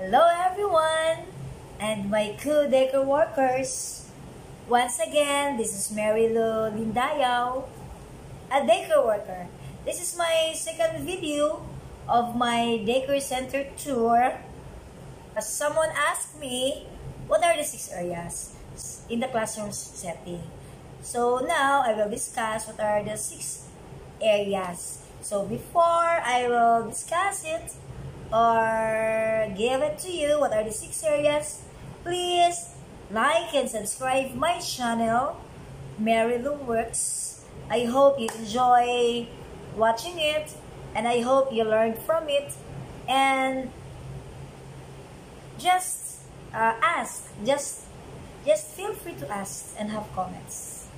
Hello everyone and my co-decker workers. Once again, this is Mary Lou Lindayaw, a decker worker. This is my second video of my Decker Center tour. As someone asked me, what are the six areas in the classroom setting? So now, I will discuss what are the six areas. So before I will discuss it, or give it to you what are the six areas, please like and subscribe my channel, Mary Lou Works. I hope you enjoy watching it and I hope you learned from it and just uh, ask, just just feel free to ask and have comments.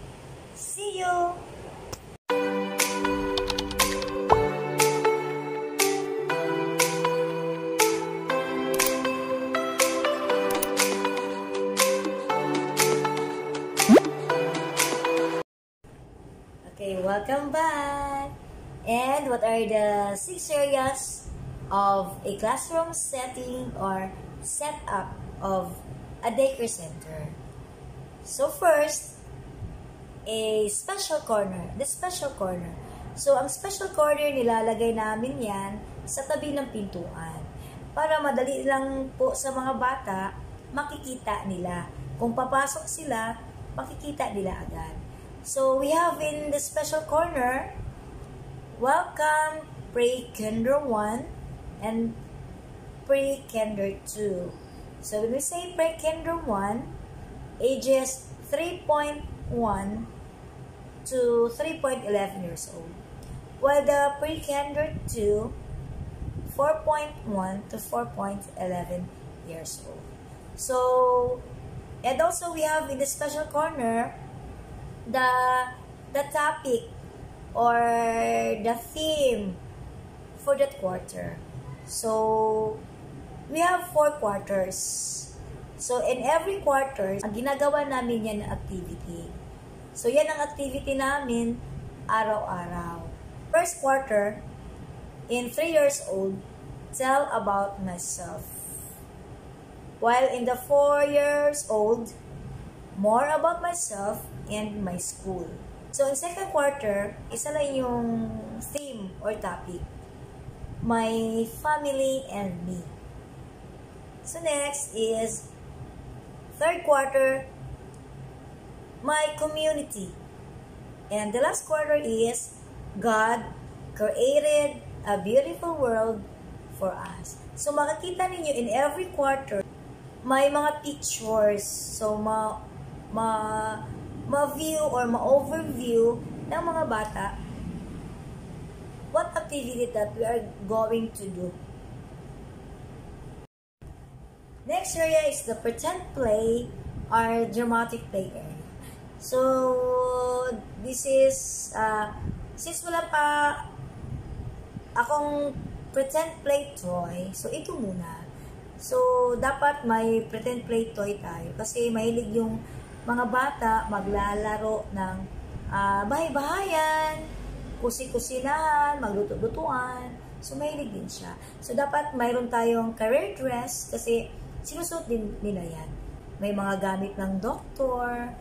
See you! Welcome back. And what are the six areas of a classroom setting or setup of a daycare center? So first, a special corner, the special corner. So ang special corner nilalagay namin yan sa tabi ng pintuan para madali lang po sa mga bata makikita nila. Kung papasok sila, makikita nila agad. So we have in the special corner, welcome pre-kinder 1 and pre-kinder 2. So when we say pre-kinder 1, ages 3.1 to 3.11 years old. While the pre-kinder 2, 4.1 to 4.11 years old. So, and also we have in the special corner, the the topic or the theme for that quarter. So, we have four quarters. So, in every quarter, ang ginagawa namin yan na activity. So, yan ang activity namin araw-araw. First quarter, in 3 years old, tell about myself. While in the 4 years old, more about myself and my school. So, in second quarter, isa lang yung theme or topic. My family and me. So, next is third quarter, my community. And the last quarter is God created a beautiful world for us. So, makikita ninyo in every quarter, may mga pictures. So, ma, ma, ma-view or ma-overview ng mga bata what activity that we are going to do. Next area is the pretend play or dramatic play area. So, this is, uh, since wala pa akong pretend play toy, so ito muna. So, dapat may pretend play toy tayo kasi mahilig yung mga bata maglalaro ng uh, bahay-bahayan, kusi-kusinahan, magluto-lutuan. So, mahilig din siya. So, dapat mayroon tayong career dress kasi sinusuot din nila yan. May mga gamit ng doktor,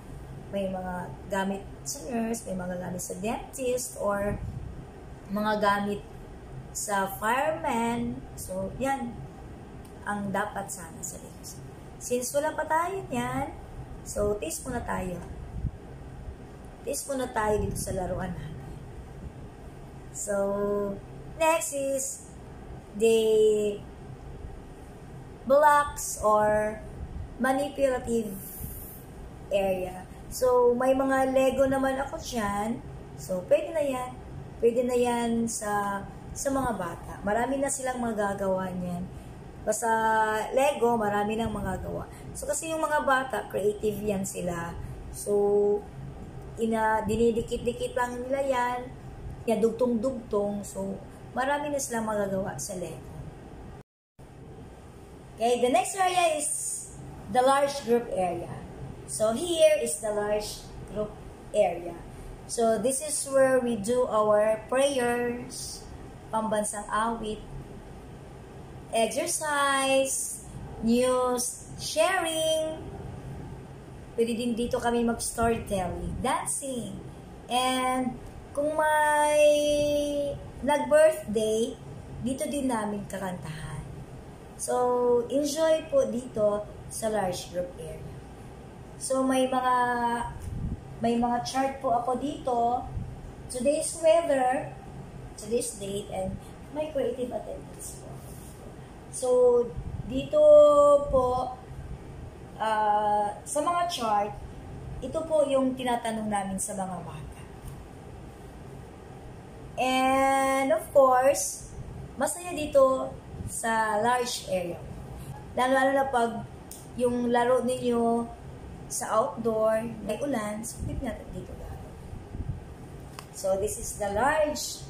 may mga gamit sa nurse, may mga gamit sa dentist, or mga gamit sa fireman. So, yan ang dapat sana sa lips. Since wala pa tayo yan, So, taste muna tayo. Taste muna tayo dito sa laruan natin. So, next is the blocks or manipulative area. So, may mga Lego naman ako dyan. So, pwede na yan. Pwede na yan sa, sa mga bata. Marami na silang magagawa niyan Basta Lego, marami nang magagawa. So, kasi yung mga bata, creative yan sila. So, ina, dinidikit-dikit lang nila. Yan, dugtong-dugtong. So, marami na silang magagawa sa Lego. Okay, the next area is the large group area. So, here is the large group area. So, this is where we do our prayers, pambansang awit, exercise, news sharing. Pwede din dito kami mag-storytelling, dancing. And kung may nag-birthday, dito din namin kakantahan. So, enjoy po dito sa large group area. So, may mga may mga chart po ako dito. Today's weather, today's date, and my creative attendance. So, dito po, uh, sa mga chart, ito po yung tinatanong namin sa mga bata. And, of course, masaya dito sa large area. Lalo-lalo na pag yung laro ninyo sa outdoor, may ulan, pwede natin dito laro. So, this is the large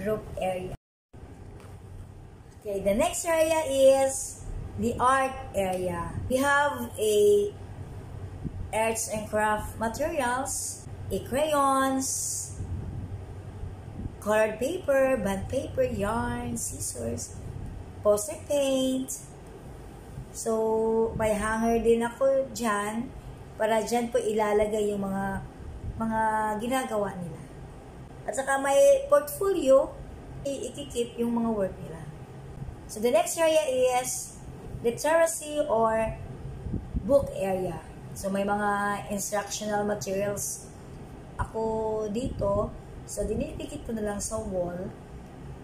group area. Okay, the next area is the art area. We have a arts and craft materials, a crayons, colored paper, bond paper, yarn, scissors, poster paint. So, may hanger din ako dyan para dyan po ilalagay yung mga mga ginagawa nila. At saka may portfolio, ikikip yung mga work nila. So, the next area is literacy or book area. So, may mga instructional materials ako dito So, dinidikit ko na lang sa wall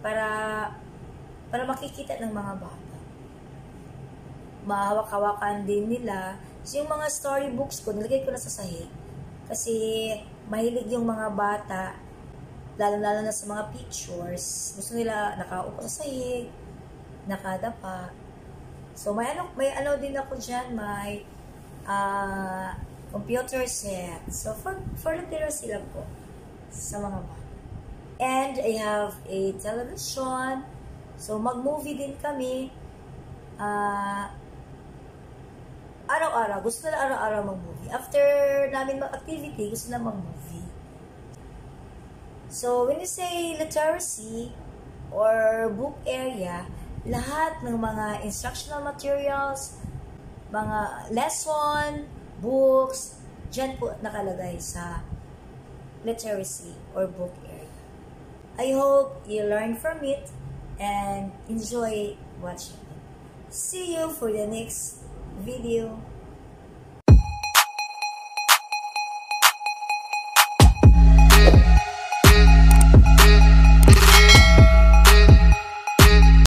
para para makikita ng mga bata. Mahawak-hawakan din nila. So, yung mga storybooks ko, nilagay ko na sa sahig. Kasi, mahilig yung mga bata, lalo-lalo na sa mga pictures. Gusto nila nakaupo sa sahig, nakadapa. So, may ano, may ano din ako dyan, may uh, computer set. So, for, for literacy lang po sa mga bata. And I have a television. So, mag-movie din kami. Uh, araw-araw. Gusto na araw-araw mag-movie. After namin mag-activity, gusto na mag-movie. So, when you say literacy or book area, lahat ng mga instructional materials, mga lesson, books, dyan po nakalagay sa literacy or book area. I hope you learn from it and enjoy watching. See you for the next video.